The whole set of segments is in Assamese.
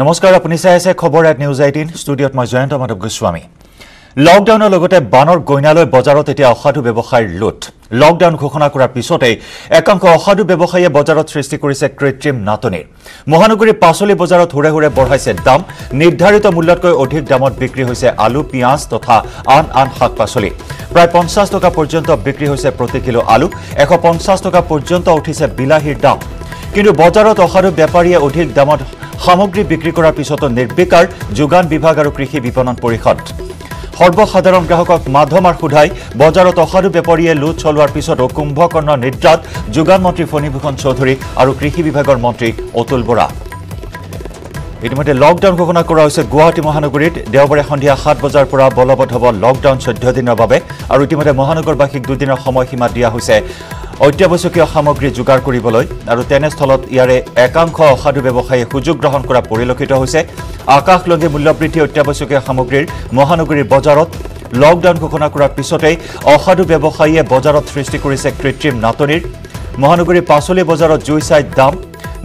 নমস্কাৰ আপুনি চাই আছে খবৰ এট নিউজ এইটিন। ষ্টুডিঅ'ত মই জয়ন্ত মাধৱ গোস্বামী। লকডাউনৰ লগতে বানৰ গইনালৈ বজাৰত এতিয়া অসাধু ব্যৱসায়ৰ লুট। লকডাউন ঘোষণা কৰাৰ পিছতেই একাংশ অসাধু ব্যৱসায়ীয়ে বজাৰত সৃষ্টি কৰিছে কৃত্ৰিম নাটনিৰ মহানগৰীৰ পাচলি বজাৰত হুৰে হুৰে বঢ়াইছে দাম। নিৰ্ধাৰিত মূল্যতকৈ অধিক দামত বিক্ৰী হৈছে আলু পিঁয়াজ তথা আন আন শাক পাচলি। প্ৰায় পঞ্চাছ টকা পৰ্যন্ত বিক্ৰী হৈছে প্ৰতি কিলো আলু। এশ পঞ্চাছ টকা পৰ্যন্ত উঠিছে বিলাহীৰ দাম। কিন্তু বজাৰত অসাধু বেপাৰীয়ে অধিক দামত সামগ্ৰী বিক্ৰী কৰাৰ পিছতো নিৰ্বিকাৰ যোগান বিভাগ আৰু কৃষি বিপণন পৰিষদ। সৰ্বসাধাৰণ গ্ৰাহকক মাধমাৰ সোধাই বজাৰত অসাধু বেপাৰীয়ে লুট চলোৱাৰ পিছতো কুম্ভকৰ্ণ নিদ্ৰাত যোগান মন্ত্ৰী ফণীভূষণ চৌধুৰী আৰু কৃষি বিভাগৰ মন্ত্ৰী অতুল বৰা। ইতিমধ্যে লকডাউন ঘোষণা কৰা হৈছে গুৱাহাটী মহানগৰীত। দেওবাৰে সন্ধিয়া সাত বজাৰ পৰা বলবৎ হ'ব লকডাউন চৈধ্য দিনৰ বাবে আৰু ইতিমধ্যে মহানগৰবাসীক দুদিনৰ সময়সীমা দিয়া হৈছে। অত্যাৱশ্যকীয় সামগ্ৰী যোগাৰ কৰিবলৈ আৰু তেনেস্থলত ইয়াৰে একাংশ অসাধু ব্যৱসায়ীয়ে সুযোগ গ্ৰহণ কৰা পৰিলক্ষিত হৈছে। আকাশলংঘী মূল্যবৃদ্ধি অত্যাৱশ্যকীয় সামগ্ৰীৰ মহানগৰীৰ বজাৰত লকডাউন ঘোষণা কৰাৰ পিছতেই অসাধু ব্যৱসায়ীয়ে বজাৰত সৃষ্টি কৰিছে কৃত্ৰিম নাটনিৰ। মহানগৰীৰ পাচলি বজাৰত জুই চাই দাম।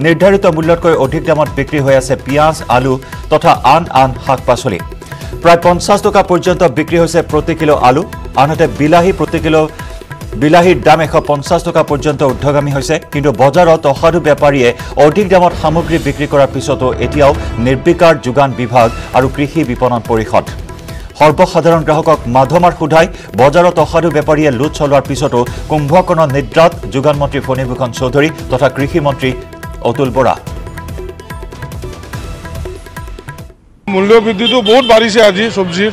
নিৰ্ধাৰিত মূল্যতকৈ অধিক দামত বিক্ৰী হৈ আছে পিঁয়াজ আলু তথা আন আন শাক পাচলি প্ৰায় পঞ্চাছ টকা পৰ্যন্ত বিক্ৰী হৈছে প্ৰতি কিলো আলু। আনহাতে বিলাহী প্ৰতি কিলো বিলাহীৰ দাম এশ পঞ্চাছ টকা পৰ্যন্ত ঊৰ্ধগামী হৈছে কিন্তু বজাৰত অসাধু বেপাৰীয়ে অধিক দামত সামগ্ৰী বিক্ৰী কৰাৰ পিছতো এতিয়াও নিৰ্বিকাৰ যোগান বিভাগ আৰু কৃষি বিপণন পৰিষদ। সৰ্বসাধাৰণ গ্ৰাহকক মাধমাৰ সোধাই বজাৰত অসাধু বেপাৰীয়ে লুট চলোৱাৰ পিছতো কুম্ভকৰ্ণ নিদ্ৰাত যোগান মন্ত্ৰী ফণীভূষণ চৌধুৰী তথা কৃষি মন্ত্ৰী অতুল বৰা। মূল্য বৃদ্ধিটো বহুত বাঢ়িছে আজি চব্জিৰ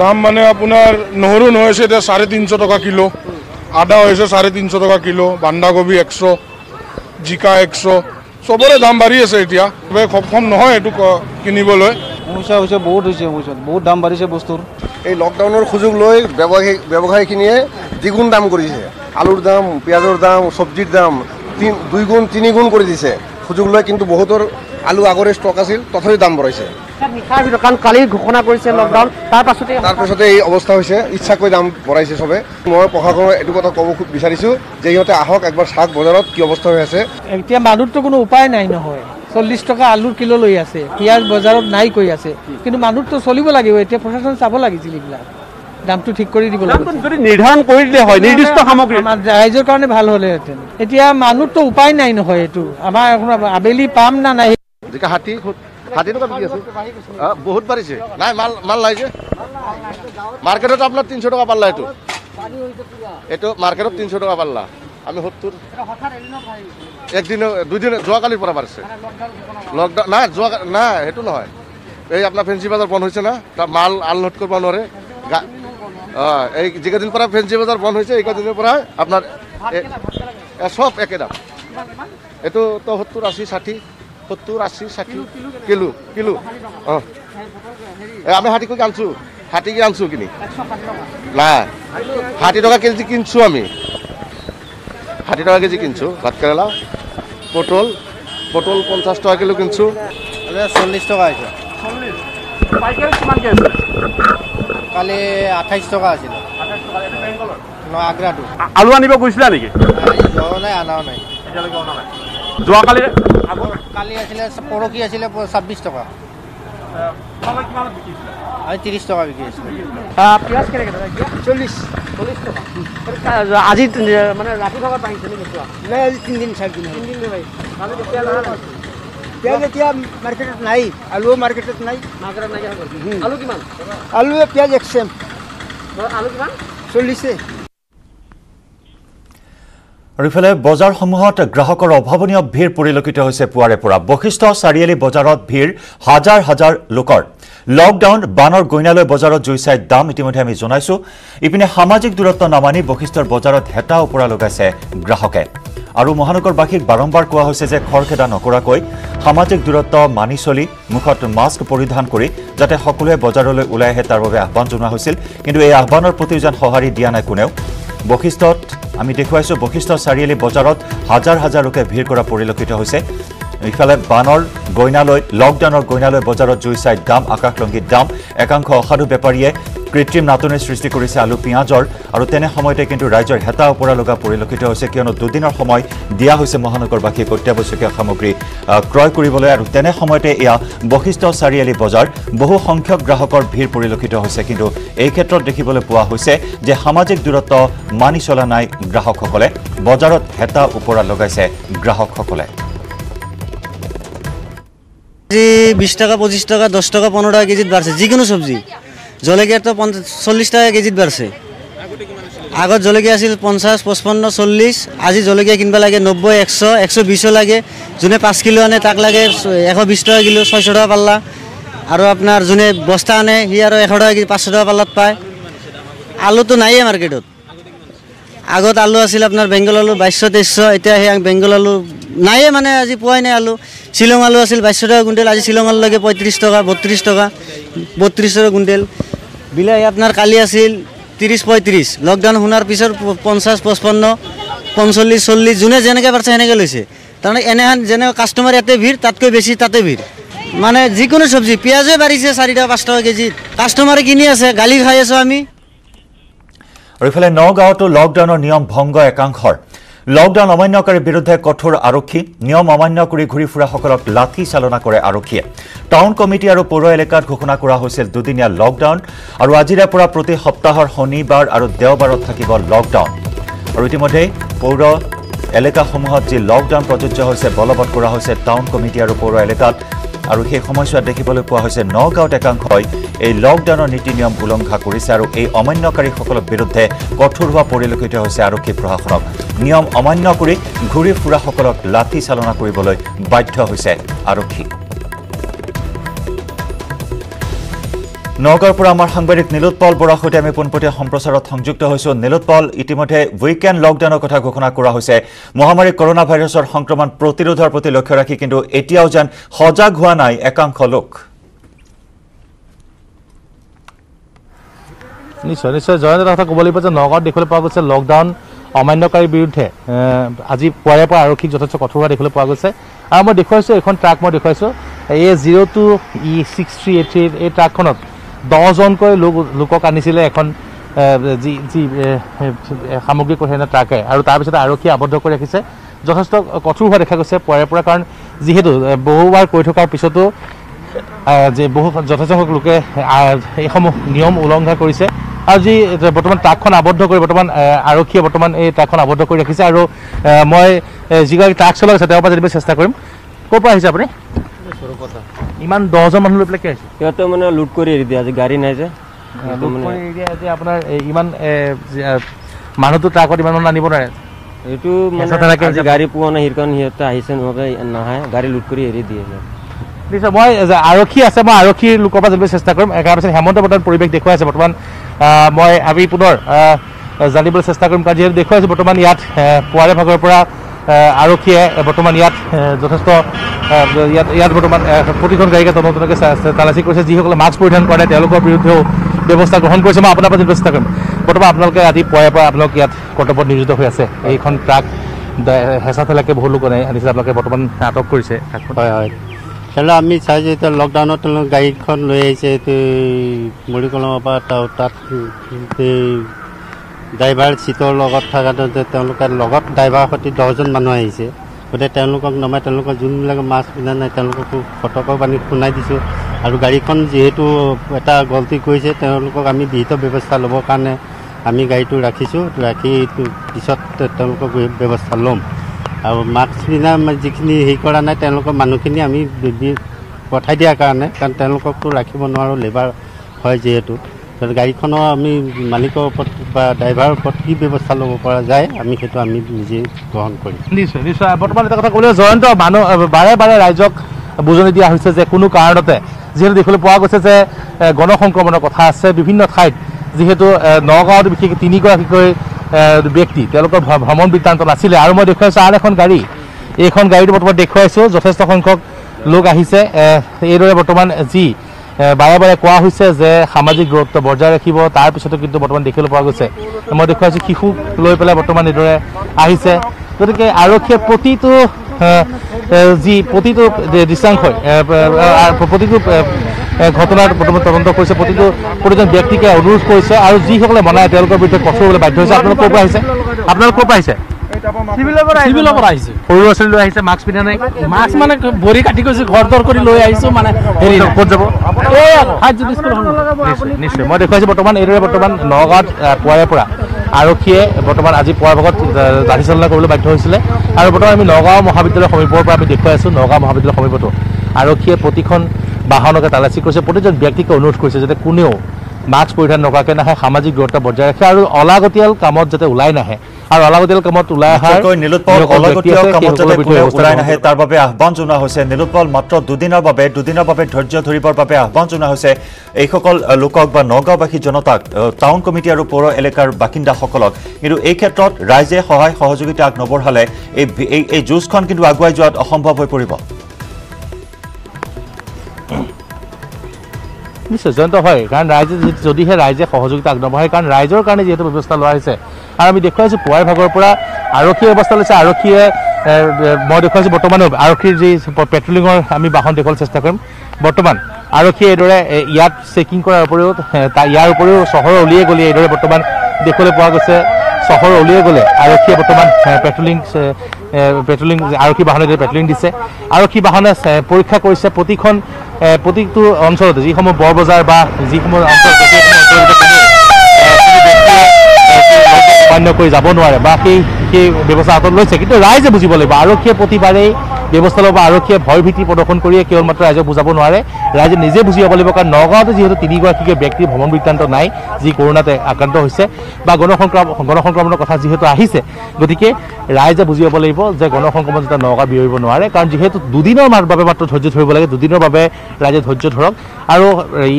দাম মানে আপোনাৰ নহৰু নহৈছে এতিয়া চাৰে তিনিশ টকা কিলো আদা হৈছে চাৰে তিনিশ টকা কিলো বন্ধাকবি একশ জিকা একশ চবৰে দাম বাঢ়ি আছে এতিয়া। সক্ষম নহয় এইটো কিনিবলৈ। সমস্যা হৈছে বহুত হৈছে সমস্যা বহুত দাম বাঢ়িছে বস্তুৰ। এই লকডাউনৰ সুযোগ লৈ ব্যৱসায়ী ব্যৱসায়ীখিনিয়ে দ্বিগুণ দাম কৰিছে আলুৰ দাম পিঁয়াজৰ দাম চব্জিৰ দাম তিন দুই গুণ তিনি গুণ কৰি দিছে। সুযোগ লৈ কিন্তু বহুতৰ আলু আগৰে ষ্টক আছিল তথাপি দাম বঢ়াইছে। নিশাৰ ভিতৰত কাৰণ কালি ঘোষণা কৰিছে লকডাউন তাৰ পাছতে তাৰপিছতে এই অৱস্থা হৈছে ইচ্ছাকৈ দাম বঢ়াইছে চবে। মই প্ৰশাসনক এইটো কথা ক'ব খুব বিচাৰিছোঁ যে সিহঁতে আহক একবাৰ চাওক বজাৰত কি অৱস্থা হৈ আছে। এতিয়া মানুহৰতো কোনো উপায় নাই নহয়। চল্লিছ টকা আলুৰ কিলো লৈ আছে পিঁয়াজ বজাৰত নাই কৈ আছে। কিন্তু মানুহতো চলিব লাগিব এতিয়া প্ৰশাসন চাব লাগিছিল এইবিলাক। দামটো ঠিক কৰি দিব লাগিব। যদি নিৰ্ধাৰণ কৰি দিলে হয় নিৰ্দিষ্ট সামগ্ৰী। আমাৰ ৰাইজৰ কাৰণে ভাল হ'লেহেঁতেন এতিয়া মানুহতো উপায় নাই নহয় এইটো। আমাৰ এখন আবেলি পাম না নাই? জিকা ষাঠি ষাঠি টকা বিকি আছোঁ? বহুত বাঢ়িছে। নাই মাল মাল নাই যে? মাৰ্কেটত আপোনাৰ তিনিশ টকা পাল্লা এইটো। এইটো মাৰ্কেটত তিনিশ টকা পাল্লা। আমি সত্তৰ একদিন দুদিন যোৱাকালিৰ পৰা বাঢ়িছে। লকডাউন নাই যোৱা নাই সেইটো নহয়। এই আপোনাৰ ফেঞ্চি বজাৰ বন্ধ হৈছে না? তাত মাল আনলোড গা অঁ এই যিকেইদিন পৰা ফেঞ্চি বজাৰ বন্ধ হৈছে এইকেইদিনৰ পৰা আপোনাৰ এ- এ, চব একে দাম। এইটো তো সত্তৰ আশী ষাঠি। সত্তৰ আশী ষাঠি। কিলো কিলো অঁ। আমি ষাঠি কৰি আনছোঁ। ষাঠিকে আনছোঁ কিনি। নাই। ষাঠি টকা কেজি কিনছোঁ আমি। ষাঠি টকা কেজি কিনছোঁ। ভাত কেৰেলা পটল পটল পঞ্চাছ টকা কিলো কিনছোঁ। চল্লিছ টকা হৈছে। কালি আঠাইছ টকা আছিলে। ন আগ্ৰাটো। আলু আনিব গৈছিলা নেকি? যোৱাও নাই অনাও নাই। যোৱাকালি কালি আছিলে পৰহি আছিলে ছাব্বিছ টকা। ত্ৰিছ টকা বিকি আছিলে। পিঁয়াজ কেনেকৈ চল্লিছ। টকা। আজি মানে ৰাতি ভাগত বাঢ়িছে চোৱা নাই আজি তিনিদিন চাৰিদিন তিনিদিন। পিঁয়াজ এতিয়া মাৰ্কেটত নাই আলুও মাৰ্কেটত নাই। আলু কিমান? আলু পিঁয়াজ এক চেম। আলু কিমান? চল্লিছে। আৰু ইফালে বজাৰসমূহত গ্ৰাহকৰ অভাৱনীয় ভিৰ পৰিলক্ষিত হৈছে পুৱাৰে পৰা বশিষ্ঠ চাৰিআলি বজাৰত ভিৰ হাজাৰ হাজাৰ লোকৰ। লকডাউন বানৰ গইনালৈ বজাৰত জুই চাই দাম ইতিমধ্যে আমি জনাইছো। ইপিনে সামাজিক দূৰত্ব নামানি বশিষ্ঠৰ বজাৰত হেতা ওপৰা লগাইছে গ্ৰাহকে। আৰু মহানগৰবাসীক বাৰম্বাৰ কোৱা হৈছে যে খৰখেদা নকৰাকৈ সামাজিক দূৰত্ব মানি চলি মুখত মাস্ক পৰিধান কৰি যাতে সকলোৱে বজাৰলৈ ওলাই আহে তাৰ বাবে আহ্বান জনোৱা হৈছিল। কিন্তু এই আহ্বানৰ প্ৰতি যেন সঁহাৰি দিয়া নাই কোনেও বশিষ্ঠত আমি দেখুৱাইছোঁ বশিষ্ঠ চাৰিআলি বজাৰত হাজাৰ হাজাৰ লোকে ভিৰ কৰা পৰিলক্ষিত হৈছে। ইফালে বানৰ গইনালৈ লকডাউনৰ গইনালৈ বজাৰত জুই চাই দাম আকাশলংঘী দাম একাংশ অসাধু বেপাৰীয়ে কৃত্ৰিম নাটনিৰ সৃষ্টি কৰিছে আলু পিঁয়াজৰ। আৰু তেনে সময়তে কিন্তু ৰাইজৰ হেতা ওপৰা লগা পৰিলক্ষিত হৈছে কিয়নো দুদিনৰ সময় দিয়া হৈছে মহানগৰবাসীক অত্যাৱশ্যকীয় সামগ্ৰী ক্ৰয় কৰিবলৈ আৰু তেনে সময়তে এয়া বশিষ্ঠ চাৰিআলি বজাৰ বহু সংখ্যক গ্ৰাহকৰ ভিৰ পৰিলক্ষিত হৈছে। কিন্তু এই ক্ষেত্ৰত দেখিবলৈ পোৱা হৈছে যে সামাজিক দূৰত্ব মানি চলা নাই গ্ৰাহকসকলে বজাৰত হেতা ওপৰা লগাইছে গ্ৰাহকসকলে। আজি বিশ টাকা পঁচিশ টাকা দশ টাকা পনেরো টাকা কেজিত বাড়ছে যিকোনো চব্জি জলকীয়ার তো পঞ্চাশ চল্লিশ টাকা কেজিত বাড়ছে আগত জলকীয়া আছিল পঞ্চাছ পঁচপন্ন চল্লিছ আজি জলকীয়া কিনিব লাগে নব্বৈ একশ একশ বিছো লাগে। যোনে পাঁচ কিলো আনে তাক লাগে এশ বিছ টকা কিলো ছয়শ টকা পাল্লা। আৰু আপোনাৰ যোনে বস্তা আনে সি আৰু এশ টকা পাঁচশ টকা পাল্লাত পায়। আলুটো নায়েই মাৰ্কেটত। আগত আলু আছিল আপোনাৰ বেংগল আলু বাইছশ তেইছশ এতিয়া সেই বেংগল আলু নায়েই মানে আজি পোৱাই নাই আলু। শ্বিলং আলু আছিল বাইছশ টকা কুইণ্টেল। আজি শ্বিলং আলু লাগে পঁয়ত্ৰিছ টকা বত্ৰিছ টকা বত্ৰিছ টকা কুইণ্টেল। বিলাহী আপোনাৰ কালি আছিল ত্ৰিছ পঁয়ত্ৰিছ লকডাউন শুনাৰ পিছত পঞ্চাছ পঁচপন্ন পঞ্চল্লিছ চল্লিছ যোনে যেনেকৈ পাৰিছে সেনেকৈ লৈছে। তাৰমানে এনেহেন যেনেকৈ কাষ্টমাৰ ইয়াতে ভিৰ তাতকৈ বেছি তাতে ভিৰ। মানে যিকোনো চব্জি পিঁয়াজে বাঢ়িছে চাৰি টকা পাঁচ টকা কেজিত কাষ্টমাৰে কিনি আছে গালি খাই আছোঁ আমি। আৰু ইফালে নগাঁৱতো লকডাউনৰ নিয়ম ভংগ একাংশৰ। লকডাউন অমান্যকাৰীৰ বিৰুদ্ধে কঠোৰ আৰক্ষী নিয়ম অমান্য কৰি ঘূৰি ফুৰাসকলক লাঠি চালনা কৰে আৰক্ষীয়ে। টাউন কমিটি আৰু পৌৰ এলেকাত ঘোষণা কৰা হৈছিল দুদিনীয়া লকডাউন আৰু আজিৰে পৰা প্ৰতি সপ্তাহৰ শনিবাৰ আৰু দেওবাৰত থাকিব লকডাউন আৰু ইতিমধ্যে পৌৰ এলেকাসমূহত যি লকডাউন প্ৰযোজ্য হৈছে বলবৎ কৰা হৈছে টাউন কমিটি আৰু পৌৰ এলেকাত আৰু সেই সময়ছোৱাত দেখিবলৈ পোৱা হৈছে নগাঁৱত একাংশই এই লকডাউনৰ নীতি নিয়ম উলংঘা কৰিছে আৰু এই অমান্যকাৰীসকলৰ বিৰুদ্ধে কঠোৰ হোৱা পৰিলক্ষিত হৈছে আৰক্ষী প্ৰশাসনক। নিয়ম অমান্য কৰি ঘূৰি ফুৰাসকলক লাঠি চালনা কৰিবলৈ বাধ্য হৈছে আৰক্ষী। নগাঁৱৰ পৰা আমাৰ সাংবাদিক নীলোৎপল বৰাৰ সৈতে আমি পোনপটীয়া সম্প্ৰচাৰত সংযুক্ত হৈছোঁ। নীলোৎপল ইতিমধ্যে উইকেণ্ড লকডাউনৰ কথা ঘোষণা কৰা হৈছে। মহামাৰী কৰোণা ভাইৰাছৰ সংক্ৰমণ প্ৰতিৰোধৰ প্ৰতি লক্ষ্য ৰাখি কিন্তু এতিয়াও যেন সজাগ হোৱা নাই একাংশ লোক। নিশ্চয় নিশ্চয়। জয়ন্ত কথা ক'ব লাগিব যে নগাঁৱত দেখিবলৈ পোৱা গৈছে লকডাউন অমান্যকাৰীৰ বিৰুদ্ধে। এ, আজি পুৱাৰে পৰা আৰক্ষীক যথেষ্ট কঠোৰ হোৱা দেখিবলৈ পোৱা গৈছে। আৰু মই দেখুৱাইছোঁ এখন ট্ৰাক মই দেখুৱাইছোঁ। এই zero' two E six three eight three এই ট্ৰাকখনত দহজনকৈ লোক লোকক আনিছিলে এখন যি যি সামগ্ৰী কঢ়িয়াই ট্ৰাকে। আৰু তাৰপিছতে আৰক্ষীয়ে আবদ্ধ কৰি ৰাখিছে। যথেষ্ট কঠোৰ হোৱা দেখা গৈছে পুৱাৰে পৰা কাৰণ যিহেতু বহুবাৰ কৈ থকাৰ পিছতো যে বহু যথেষ্ট লোকে এইসমূহ নিয়ম উলংঘা কৰিছে। আৰু যি বৰ্তমান ট্ৰাকখন আবদ্ধ কৰি বৰ্তমান আৰক্ষীয়ে বৰ্তমান এই ট্ৰাকখন আবদ্ধ কৰি ৰাখিছে। আৰু মই যিগৰাকী ট্ৰাক চলাই আছে তেওঁৰ পৰা জানিবলৈ চেষ্টা কৰিম। ক'ৰ পৰা আহিছে আপুনি? ইমান দহজন মানুহ লৈ পেলাই কি আহিছে? সিহঁতে মানে লুট কৰি এৰি দিয়ে আজি গাড়ী নাই যে। এতিয়া আপোনাৰ ইমান মানুহটো ট্ৰাকত ইমান মানুহ আনিব নোৱাৰে। এইটো মানে আজি। গাড়ী পোৱা নাই সেইকাৰণে সিহঁতে আহিছে নহ'লে নাহে গাড়ী লুট কৰি এৰি দিয়ে। নিশ্চয় মই আৰক্ষী আছে মই আৰক্ষীৰ লোকৰ পৰা জানিবলৈ চেষ্টা কৰিম। এঘাৰ পাছত হেমন্ত বৰ্তমান পৰিৱেশ দেখুৱাই আছে বৰ্তমান। মই আমি পুনৰ জানিবলৈ চেষ্টা কৰিম কাৰণ যিহেতু দেখুৱাই আছে বৰ্তমান ইয়াত পুৱাৰে ভাগৰ পৰা আৰক্ষীয়ে বৰ্তমান ইয়াত যথেষ্ট ইয়াত ইয়াত বৰ্তমান প্ৰতিখন গাড়ীকে তদন্তলৈকে তালাচী কৰিছে। যিসকলে মাস্ক পৰিধান কৰা নাই তেওঁলোকৰ বিৰুদ্ধেও ব্যৱস্থা গ্ৰহণ কৰিছে। মই আপোনাৰ পৰা চেষ্টা কৰিম বৰ্তমান আপোনালোকে ৰাতি পুৱাৰে পৰা আপোনালোক ইয়াত কৰ্তব্যত নিয়োজিত হৈ আছে। এইখন ট্ৰাক হেঁচা ঠেলাকে বহু লোক আনি- আনিছে আপোনালোকে বৰ্তমান আটক কৰিছে। হয় হয়। খেলা আমি চাইছোঁ এতিয়া লকডাউনত তেওঁলোক গাড়ীখন লৈ আহিছে এইটো মৰিকলমৰ পৰা তাত ড্ৰাইভাৰ ছিটৰ লগত থকাটো তেওঁলোকে লগত ড্ৰাইভাৰৰ সৈতে দহজন মানুহ আহিছে। গতিকে তেওঁলোকক নমাই তেওঁলোকৰ যোনবিলাকে মাছ পিন্ধা নাই তেওঁলোককো সতৰ্ক বাণী শুনাই দিছোঁ। আৰু গাড়ীখন যিহেতু এটা গল্টি কৰিছে তেওঁলোকক আমি বিহিত ব্যৱস্থা ল'বৰ কাৰণে আমি গাড়ীটো ৰাখিছোঁ। ৰাখি পিছত তেওঁলোকক ব্যৱস্থা ল'ম। আৰু মাস্ক পিন্ধা যিখিনি হেৰি কৰা নাই তেওঁলোকৰ মানুহখিনি আমি পঠাই দিয়াৰ কাৰণে কাৰণ তেওঁলোককতো ৰাখিব নোৱাৰোঁ লেবাৰ হয় যিহেতু। গাড়ীখনৰ আমি মালিকৰ ওপৰত বা ড্ৰাইভাৰৰ ওপৰত কি ব্যৱস্থা ল'ব পৰা যায় আমি সেইটো আমি নিজেই গ্ৰহণ কৰিম। নিশ্চয় নিশ্চয়। বৰ্তমান এটা কথা ক'বলৈ জয়ন্ত মানুহ বাৰে বাৰে ৰাইজক বুজনি দিয়া হৈছে যে কোনো কাৰণতে যিহেতু দেখিবলৈ পোৱা গৈছে যে এ, গণসংক্ৰমণৰ কথা আছে বিভিন্ন ঠাইত যিহেতু নগাঁৱত বিশেষকৈ তিনিগৰাকীকৈ ব্যক্তি তেওঁলোকৰ ভ্ৰ- ভ্ৰমণ বৃত্তান্ত নাছিলে। আৰু মই দেখুৱাইছোঁ আন এখন গাড়ী। এইখন গাড়ীটো বৰ্তমান দেখুৱাইছোঁ যথেষ্ট সংখ্যক লোক আহিছে। এইদৰে বৰ্তমান যি বাৰে বাৰে কোৱা হৈছে যে সামাজিক দূৰত্ব বজাই ৰাখিব তাৰপিছতো কিন্তু বৰ্তমান দেখিবলৈ পোৱা গৈছে। মই দেখুৱাইছোঁ শিশুক লৈ পেলাই বৰ্তমান এইদৰে আহিছে। গতিকে আৰক্ষীয়ে প্ৰতিটো যি প্ৰতিটো দৃশ্যাংশই প্ৰতিটো ঘটনাৰ বৰ্তমান তদন্ত কৰিছে প্ৰতিটো প্ৰতিজন ব্যক্তিকে অনুৰোধ কৰিছে আৰু যিসকলে বনায় তেওঁলোকৰ বিৰুদ্ধে কঠোৰ হ'বলৈ বাধ্য হৈছে। আপোনালোক ক'ৰ পৰা আহিছে? আপোনালোক ক'ৰ পৰা আহিছে? চিভিলৰ পৰা আহিছে। সৰু ল'ৰা ছোৱালী লৈ আহিছে মাস্ক পিন্ধা নাই। মাছ মানে ভৰি কাটি গৈছে ঘৰ দৰ কৰি লৈ আহিছো মানে হেৰি ক'ত যাব? নিশ্চয় মই দেখুৱাইছোঁ বৰ্তমান এইদৰে বৰ্তমান নগাঁৱত পুৱাৰে পৰা আৰক্ষীয়ে বৰ্তমান আজি পুৱাৰ ভাগত লাঠি চালনা কৰিবলৈ বাধ্য হৈছিলে। আৰু বৰ্তমান আমি নগাঁও মহাবিদ্যালয়ৰ সমীপৰ পৰা আমি দেখুৱাই আছোঁ নগাঁও মহাবিদ্যালয়ৰ সমীপতো। আৰক্ষীয়ে প্ৰতিখন বাহনকে তালাচী কৰিছে প্ৰতিজন ব্যক্তিকে অনুৰোধ কৰিছে যাতে কোনেও মাস্ক পৰিধান নকৰাকৈ নাহে সামাজিক দূৰত্ব বজাই ৰাখে আৰু অলাগতিয়াল কামত যাতে ওলাই নাহে। আৰু অলাগতিয়াল কামত ওলাই অহাৰ বিশেষকৈ নীলোৎপল আছে, কামত যাতে কোনেও ওলাই নাহে তাৰ বাবে আহ্বান জনোৱা হৈছে। নীলোৎপল মাত্ৰ দুদিনৰ বাবে দুদিনৰ বাবে ধৈৰ্য ধৰিবৰ বাবে আহ্বান জনোৱা হৈছে। এইসকল লোকক বা নগাঁওবাসী জনতাক টাউন কমিটি আৰু পৌৰ এলেকাৰ বাসিন্দাসকলক কিন্তু এই ক্ষেত্ৰত ৰাইজে সহায় সহযোগিতা আগ নবঢ়ালে এই ভি- এই- এই যুঁজখন কিন্তু আগুৱাই যোৱাত অসম্ভৱ হৈ পৰিব। নিশ্চয় জয়ন্ত হয় কাৰণ ৰাইজে যদি- যদিহে ৰাইজে সহযোগিতা আগনবঢ়ায় কাৰণ ৰাইজৰ কাৰণে যিহেতু ব্যৱস্থা লোৱা হৈছে আৰু আমি দেখুৱাইছোঁ পুৱাৰ ভাগৰ পৰা আৰক্ষীয়ে ব্যৱস্থা লৈছে আৰক্ষীয়ে মই দেখুৱাইছোঁ বৰ্তমানো আৰক্ষীৰ যি পেট্ৰলিঙৰ আমি বাহন দেখুৱাবলৈ চেষ্টা কৰিম। বৰ্তমান আৰক্ষীয়ে এইদৰে ইয়াত চেকিং কৰাৰ উপৰিও ইয়াৰ উপৰিও চহৰৰ অলিয়ে গলিয়ে এইদৰে বৰ্তমান দেখিবলৈ পোৱা গৈছে চহৰৰ অলিয়ে গ'লে আৰক্ষীয়ে বৰ্তমান পেট্ৰলিং পেট্ৰলিং আৰক্ষী বাহনে পেট্ৰলিং দিছে। আৰক্ষী বাহনে পৰীক্ষা কৰিছে প্ৰতিখন প্ৰতিটো অঞ্চলতে যিসমূহ বৰ বজাৰ বা যিসমূহ অঞ্চল অমান্য কৰি যাব নোৱাৰে বা সেই সেই ব্যৱস্থা হাতত লৈছে। কিন্তু ৰাইজে বুজিব লাগিব। আৰক্ষীয়ে প্ৰতিবাৰেই ব্যৱস্থা ল'ব আৰক্ষীয়ে ভয় ভীতি প্ৰদৰ্শন কৰিয়ে কেৱল মাত্ৰ ৰাইজক বুজাব নোৱাৰে। ৰাইজে নিজে বুজি পাব লাগিব কাৰণ নগাঁৱতে যিহেতু তিনিগৰাকীকে ব্যক্তিৰ ভ্ৰমণ বৃত্তান্ত নাই যি কৰোণাতে আক্ৰান্ত হৈছে বা গণসংক্ৰমণ গণসংক্ৰমণৰ কথা যিহেতু আহিছে গতিকে ৰাইজে বুজি পাব লাগিব যে গণসংক্ৰমণ যাতে নগাঁও বিয়ৰিব নোৱাৰে কাৰণ যিহেতু দুদিনৰ বাবে মাত্ৰ ধৈৰ্য ধৰিব লাগে দুদিনৰ বাবে ৰাইজে ধৈৰ্য ধৰক। আৰু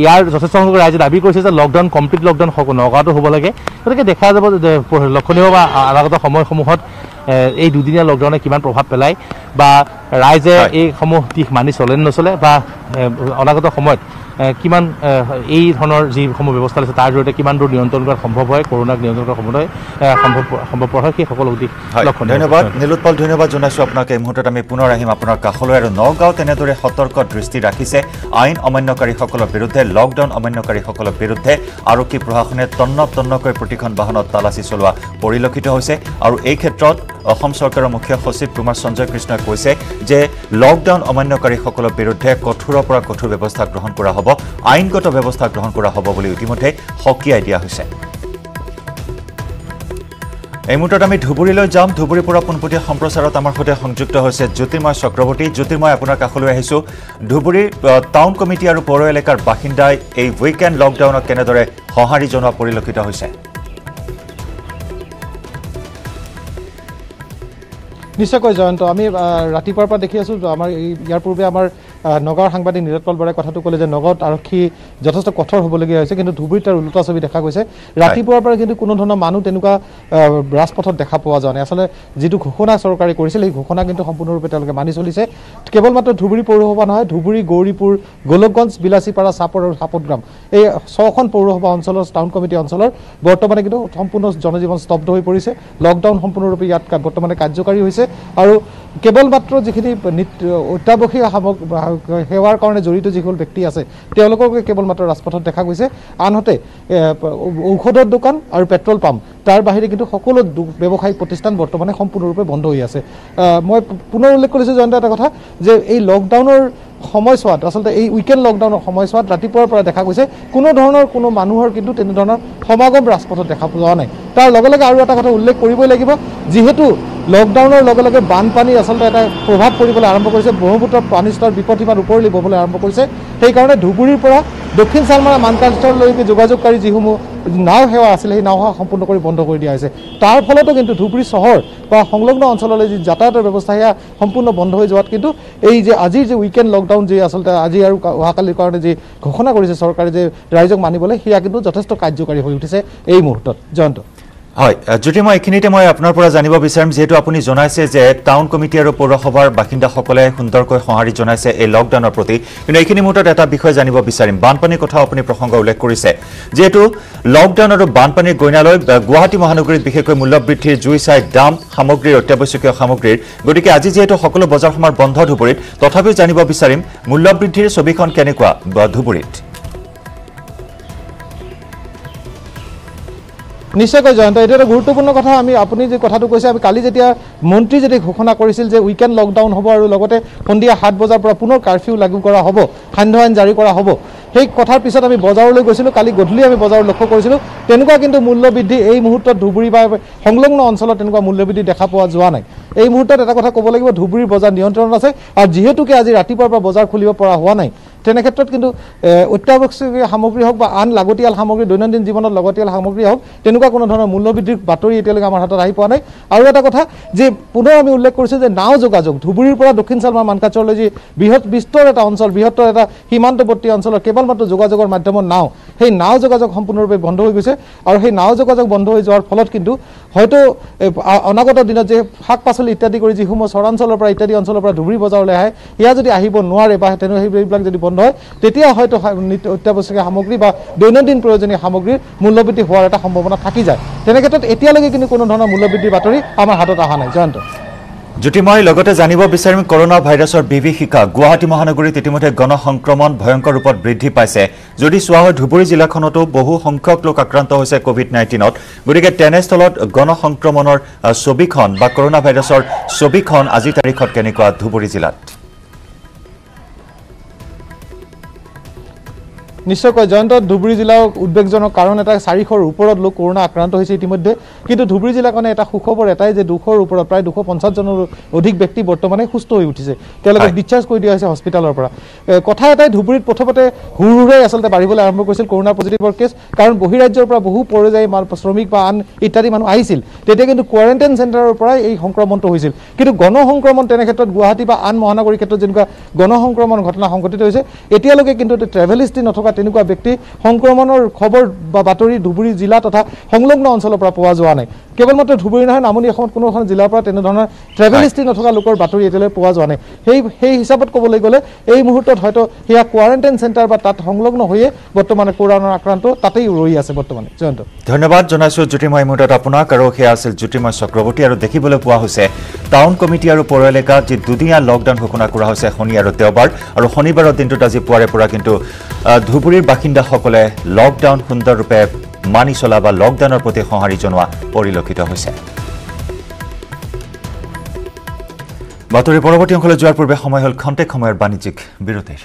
ইয়াৰ যথেষ্ট সংখ্যক ৰাইজে দাবী কৰিছে যে লকডাউন কমপ্লিট লকডাউন নগাঁৱতো হ'ব লাগে। গতিকে দেখা যাব যে লক্ষণীয় বা অনাগত সময়সমূহত এই দুদিনীয়া লকডাউনে কিমান প্ৰভাৱ পেলায় বা ৰাইজে এইসমূহ দিশ মানি চলে নে নচলে বা অনাগত সময়ত কিমান এই ধৰণৰ যিসমূহ ব্যৱস্থা লৈছে তাৰ জৰিয়তে কিমান দূৰ নিয়ন্ত্ৰণ কৰাত সম্ভৱ হয় কৰোণাক নিয়ন্ত্ৰণ কৰাত সম্ভৱ হয় সম্ভৱ সম্ভৱপৰ হয় সেই সকলো দিশ ধন্যবাদ। নীলোৎপল ধন্যবাদ জনাইছোঁ আপোনাক। এই মুহূৰ্তত আমি পুনৰ আহিম আপোনাৰ কাষলৈ আৰু নগাঁও তেনেদৰে সতৰ্ক দৃষ্টি ৰাখিছে আইন অমান্যকাৰীসকলৰ বিৰুদ্ধে লকডাউন অমান্যকাৰীসকলৰ বিৰুদ্ধে আৰক্ষী প্ৰশাসনে তন্ন তন্নকৈ প্ৰতিখন বাহনত তালাচী চলোৱা পৰিলক্ষিত হৈছে। আৰু এই ক্ষেত্ৰত অসম চৰকাৰৰ মুখ্য সচিব কুমাৰ সঞ্জয় কৃষ্ণই কৈছে যে লকডাউন অমান্যকাৰীসকলৰ বিৰুদ্ধে কঠোৰৰ পৰা কঠোৰ ব্যৱস্থা গ্ৰহণ কৰা হ'ব আইনগত ব্যৱস্থা গ্ৰহণ কৰা হ'ব বুলি ইতিমধ্যে সকীয়াই দিয়া হৈছে। এই মুহূৰ্তত আমি ধুবুৰীলৈ যাম। ধুবুৰীৰ পৰা পোনপটীয়া সম্প্ৰচাৰত আমাৰ সৈতে সংযুক্ত হৈছে জ্যোতিৰ্ময় চক্ৰৱৰ্তী। জ্যোতিৰ্ময় আপোনাৰ কাষলৈ আহিছোঁ। ধুবুৰীৰ টাউন কমিটি আৰু পৌৰ এলেকাৰ বাসিন্দাই এই উইকেণ্ড লকডাউনক কেনেদৰে সঁহাৰি জনোৱা পৰিলক্ষিত হৈছে? নিশ্চয়কৈ জয়ন্ত আমি ৰাতিপুৱাৰ পৰা দেখি আছোঁ আমাৰ ইয়াৰ পূৰ্বে আমাৰ নগাঁৱৰ সাংবাদিক নীলোৎপল বৰাই কথাটো ক'লে যে নগাঁৱত আৰক্ষী যথেষ্ট কঠোৰ হ'বলগীয়া হৈছে কিন্তু ধুবুৰীত তাৰ ওলোটা ছবি দেখা গৈছে। ৰাতিপুৱাৰ পৰা কিন্তু কোনো ধৰণৰ মানুহ তেনেকুৱা ৰাজপথত দেখা পোৱা যোৱা নাই। আচলতে যিটো ঘোষণা চৰকাৰে কৰিছিল সেই ঘোষণা কিন্তু সম্পূৰ্ণৰূপে তেওঁলোকে মানি চলিছে। কেৱল মাত্ৰ ধুবুৰী পৌৰসভা নহয় ধুবুৰী গৌৰীপুৰ গোলকগঞ্জ বিলাচীপাৰা চাপৰ আৰু চাপতগ্ৰাম এই ছখন পৌৰসভা অঞ্চলৰ টাউন কমিটি অঞ্চলৰ বৰ্তমানে কিন্তু সম্পূৰ্ণ জনজীৱন স্তব্ধ হৈ পৰিছে। লকডাউন সম্পূৰ্ণৰূপে ইয়াত বৰ্তমানে কাৰ্যকাৰী হৈছে। আৰু কেৱল মাত্ৰ যিখিনি অত্যাৱশ্যকীয় সামগ্ৰী সেৱাৰ কাৰণে জড়িত যিসকল ব্যক্তি আছে তেওঁলোককে কেৱল মাত্ৰ ৰাজপথত দেখা গৈছে। আনহাতে ঔষধৰ দোকান আৰু পেট্ৰল পাম্প তাৰ বাহিৰে কিন্তু সকলো ব্যৱসায়িক প্ৰতিষ্ঠান বৰ্তমানে সম্পূৰ্ণৰূপে বন্ধ হৈ আছে। মই পুনৰ উল্লেখ কৰিছোঁ জয়ন্ত এটা কথা যে এই লকডাউনৰ সময়ছোৱাত আচলতে এই উইকেণ্ড লকডাউনৰ সময়ছোৱাত ৰাতিপুৱাৰ পৰা দেখা গৈছে কোনো ধৰণৰ কোনো মানুহৰ কিন্তু তেনেধৰণৰ সমাগম ৰাজপথত দেখা পোৱা নাই। তাৰ লগে লগে আৰু এটা কথা উল্লেখ কৰিবই লাগিব যিহেতু লকডাউনৰ লগে লগে বানপানী আচলতে এটা প্ৰভাৱ পৰিবলৈ আৰম্ভ কৰিছে। ব্ৰহ্মপুত্ৰৰ পানী স্তৰ বিপদসীমাত ওপৰলৈ ববলৈ আৰম্ভ কৰিছে। সেইকাৰণে ধুবুৰীৰ পৰা দক্ষিণ চালমাৰা মানকাষ্টৰলৈকে যোগাযোগকাৰী যিসমূহ নাও সেৱা আছিলে সেই নাও সেৱা সম্পূৰ্ণ কৰি বন্ধ কৰি দিয়া হৈছে। তাৰ ফলতো কিন্তু ধুবুৰী চহৰ বা সংলগ্ন অঞ্চললৈ যি যাতায়াতৰ ব্যৱস্থা সেয়া সম্পূৰ্ণ বন্ধ হৈ যোৱাত কিন্তু এই যে আজিৰ যে উইকেণ্ড লকডাউন যি আচলতে আজি আৰু অহাকালিৰ কাৰণে যি ঘোষণা কৰিছে চৰকাৰে যে ৰাইজক মানিবলৈ সেয়া কিন্তু যথেষ্ট কাৰ্যকাৰী হৈ উঠিছে এই মুহূৰ্তত। জয়ন্ত। হয় জ্যোতি মই এইখিনিতে মই আপোনাৰ পৰা জানিব বিচাৰিম যিহেতু আপুনি জনাইছে যে টাউন কমিটি আৰু পৌৰসভাৰ বাসিন্দাসকলে সুন্দৰকৈ সঁহাৰি জনাইছে এই লকডাউনৰ প্ৰতি। কিন্তু এইখিনি মুহূৰ্তত এটা বিষয় জানিব বিচাৰিম। বানপানীৰ কথাও আপুনি প্ৰসংগ উল্লেখ কৰিছে। যিহেতু লকডাউন আৰু বানপানীৰ গইনালৈ গুৱাহাটী মহানগৰীত বিশেষকৈ মূল্যবৃদ্ধিৰ জুই চাই দাম সামগ্ৰীৰ অত্যাৱশ্যকীয় সামগ্ৰীৰ গতিকে আজি যিহেতু সকলো বজাৰ সমাৰ বন্ধ ধুবুৰীত তথাপিও জানিব বিচাৰিম মূল্যবৃদ্ধিৰ ছবিখন কেনেকুৱা ধুবুৰীত। নিশ্চয়কৈ জয়ন্ত এইটো এটা গুৰুত্বপূৰ্ণ কথা। আমি আপুনি যে কথাটো কৈছে আমি কালি যেতিয়া মন্ত্ৰী যেতিয়া ঘোষণা কৰিছিল যে উইকেণ্ড লকডাউন হ'ব আৰু লগতে সন্ধিয়া সাত বজাৰ পৰা পুনৰ কাৰফিউ লাগু কৰা হ'ব সান্ধ্য আইন জাৰি কৰা হ'ব সেই কথাৰ পিছত আমি বজাৰলৈ গৈছিলোঁ। কালি গধূলি আমি বজাৰ লক্ষ্য কৰিছিলোঁ তেনেকুৱা কিন্তু মূল্যবৃদ্ধি এই মুহূৰ্তত ধুবুৰী বা সংলগ্ন অঞ্চলত তেনেকুৱা মূল্যবৃদ্ধি দেখা পোৱা যোৱা নাই। এই মুহূৰ্তত এটা কথা ক'ব লাগিব ধুবুৰীৰ বজাৰ নিয়ন্ত্ৰণত আছে আৰু যিহেতুকে আজি ৰাতিপুৱাৰ পৰা বজাৰ খুলিব পৰা হোৱা নাই তেনে ক্ষেত্ৰত কিন্তু অত্যাৱশ্যকীয় সামগ্ৰী হওক বা আন লাগতিয়াল সামগ্ৰী দৈনন্দিন জীৱনত লাগতিয়াল সামগ্ৰী হওক তেনেকুৱা কোনো ধৰণৰ মূল্যবৃদ্ধিৰ বাতৰি এতিয়ালৈকে আমাৰ হাতত আহি পোৱা নাই। আৰু এটা কথা যে পুনৰ আমি উল্লেখ কৰিছোঁ যে নাও যোগাযোগ ধুবুৰীৰ পৰা দক্ষিণ চালমাৰ মানকাচৰলৈ যি বৃহৎ বিস্তৰ এটা অঞ্চল বৃহত্তৰ এটা সীমান্তৱৰ্তী অঞ্চলৰ কেৱল মাত্ৰ যোগাযোগৰ মাধ্যমত নাও সেই নাও যোগাযোগ সম্পূৰ্ণৰূপে বন্ধ হৈ গৈছে। আৰু সেই নাও যোগাযোগ বন্ধ হৈ যোৱাৰ ফলত কিন্তু হয়তো অনাগত দিনত যে শাক পাচলি ইত্যাদি কৰি যিসমূহ চৰাঞ্চলৰ পৰা ইত্যাদি অঞ্চলৰ পৰা ধুবুৰী বজাৰলৈ আহে সেয়া যদি আহিব নোৱাৰে বা তেনে সেইবিলাক যদি বন্ধ হয় তেতিয়া হয়তো অত্যাৱশ্যকীয় সামগ্ৰী বা দৈনন্দিন প্ৰয়োজনীয় সামগ্ৰীৰ মূল্যবৃদ্ধি হোৱাৰ এটা সম্ভাৱনা থাকি যায়। তেনে ক্ষেত্ৰত এতিয়ালৈকে কিন্তু কোনো ধৰণৰ মূল্যবৃদ্ধিৰ বাতৰি আমাৰ হাতত অহা নাই। জয়ন্ত। জ্যোতি মই লগতে জানিব বিচাৰিম কৰোণা ভাইৰাছৰ বিভীষিকা। গুৱাহাটী মহানগৰীত ইতিমধ্যে গণসংক্ৰমণ ভয়ংকৰ ৰূপত বৃদ্ধি পাইছে। যদি চোৱা হয় ধুবুৰী জিলাখনতো বহু সংখ্যক লোক আক্ৰান্ত হৈছে কভিড নাইণ্টিনত গতিকে তেনেস্থলত গণসংক্ৰমণৰ আহ, ছবিখন বা কৰোণা ভাইৰাছৰ ছবিখন আজিৰ তাৰিখত কেনেকুৱা ধুবুৰী জিলাত? নিশ্চয়কৈ জয়ন্ত ধুবুৰী জিলাৰ উদ্বেগজনক কাৰণ এটা চাৰিশৰ ওপৰত লোক কৰোণা আক্ৰান্ত হৈছে ইতিমধ্যে। কিন্তু ধুবুৰী জিলাখনে এটা সুখবৰ এটাই যে দুশৰ ওপৰত প্ৰায় দুশ পঞ্চাছজনৰ অধিক ব্যক্তি বৰ্তমানে সুস্থ হৈ উঠিছে। তেওঁলোকক ডিscharge কৰি দিয়া হৈছে হস্পিটেলৰ পৰা। কথা এটাই ধুবুৰীত প্ৰথমতে হুৰ হুৰাই আচলতে বাঢ়িবলৈ আৰম্ভ কৰিছিল কৰোণা পজিটিভৰ কেছ কাৰণ বহিৰাজ্যৰ পৰা বহু পৰ্যায়ী শ্ৰমিক বা আন ইত্যাদি মানুহ আহিছিল। তেতিয়া কিন্তু কোৱাৰেণ্টাইন চেণ্টাৰৰ পৰাই এই সংক্ৰমণটো হৈছিল। কিন্তু গণসংক্ৰমণ তেনে ক্ষেত্ৰত গুৱাহাটী বা আন মহানগৰীৰ ক্ষেত্ৰত যেনেকুৱা গণসংক্ৰমণ ঘটনা সংঘটিত হৈছে এতিয়ালৈকে কিন্তু ট্ৰেভেল হিষ্ট্ৰী নথকা তেনেকুৱা ব্যক্তি সংক্ৰমণৰ খবৰ বা বাতৰি ধুবুৰী জিলা তথা সংলগ্ন অঞ্চলৰ পৰা পোৱা যোৱা নাই। কেৱল মাত্ৰ ধুবুৰী নহয় নামনি অসমত কোনো এখন জিলাৰ পৰা তেনেধৰণৰ ট্ৰেভেল হিষ্ট্ৰী নথকা লোকৰ বাতৰি এতিয়ালৈ পোৱা যোৱা নাই। সেই সেই হিচাপত ক'বলৈ গ'লে এই মুহূৰ্তত হয়তো সেয়া কোৱাৰেণ্টাইন চেণ্টাৰ বা তাত সংলগ্ন হৈয়ে বৰ্তমানে কৰোণাৰ আক্ৰান্ত তাতেই ৰৈ আছে বৰ্তমানে। জয়ন্ত। ধন্যবাদ জনাইছো জ্যোতিময় মুহূৰ্তত আপোনাক আৰু সেয়া আছিল জ্যোতিময় চক্ৰৱৰ্তী আৰু দেখিবলৈ পোৱা হৈছে টাউন কমিটি আৰু পৌৰ এলেকাত যি দুদিনীয়া লকডাউন ঘোষণা কৰা হৈছে শনি আৰু দেওবাৰ আৰু শনিবাৰৰ দিনটোত আজি পুৱাৰে পৰা কিন্তু আহ, ধুবুৰীৰ বাসিন্দাসকলে লকডাউন সুন্দৰৰূপে মানি চলা বা লকডাউনৰ প্ৰতি সঁহাৰি জনোৱা পৰিলক্ষিত হৈছে। বাতৰিৰ পৰৱৰ্তী অংশলৈ যোৱাৰ পূৰ্বে সময় হ'ল খন্তেক সময়ৰ বাণিজ্যিক বিৰতিৰ।